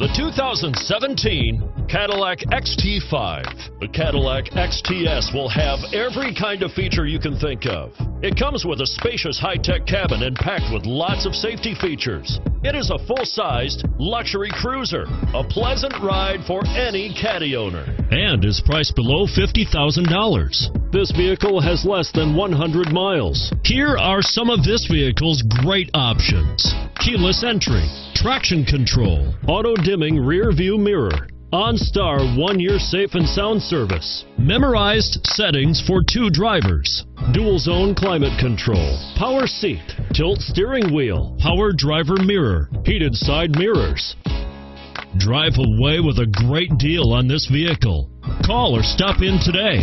The 2017 Cadillac XT5. The Cadillac XTS will have every kind of feature you can think of. It comes with a spacious high-tech cabin and packed with lots of safety features. It is a full-sized luxury cruiser, a pleasant ride for any Caddy owner, and is priced below $50,000. This vehicle has less than 100 miles. Here are some of this vehicle's great options. Keyless entry, traction control, auto dimming rear view mirror, OnStar one year safe and sound service, memorized settings for two drivers, dual zone climate control, power seat, tilt steering wheel, power driver mirror, heated side mirrors. Drive away with a great deal on this vehicle. Call or stop in today.